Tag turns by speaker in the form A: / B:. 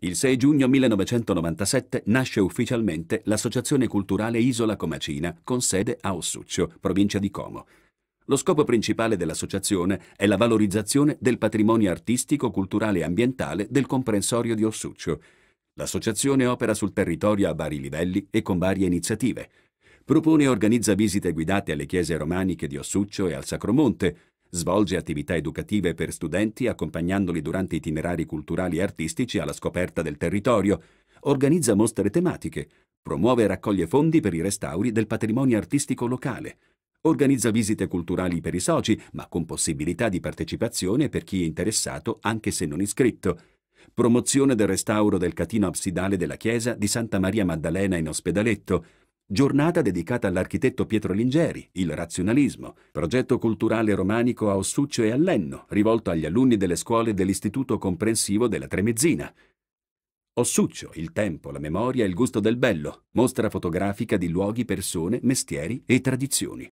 A: Il 6 giugno 1997 nasce ufficialmente l'Associazione Culturale Isola Comacina con sede a Ossuccio, provincia di Como. Lo scopo principale dell'associazione è la valorizzazione del patrimonio artistico, culturale e ambientale del comprensorio di Ossuccio. L'associazione opera sul territorio a vari livelli e con varie iniziative. Propone e organizza visite guidate alle chiese romaniche di Ossuccio e al Sacromonte, Svolge attività educative per studenti accompagnandoli durante itinerari culturali e artistici alla scoperta del territorio, organizza mostre tematiche, promuove e raccoglie fondi per i restauri del patrimonio artistico locale, organizza visite culturali per i soci, ma con possibilità di partecipazione per chi è interessato anche se non iscritto, promozione del restauro del catino absidale della chiesa di Santa Maria Maddalena in Ospedaletto, Giornata dedicata all'architetto Pietro Lingeri, il razionalismo, progetto culturale romanico a Ossuccio e a Lenno, rivolto agli alunni delle scuole dell'Istituto Comprensivo della Tremezzina. Ossuccio, il tempo, la memoria e il gusto del bello, mostra fotografica di luoghi, persone, mestieri e tradizioni.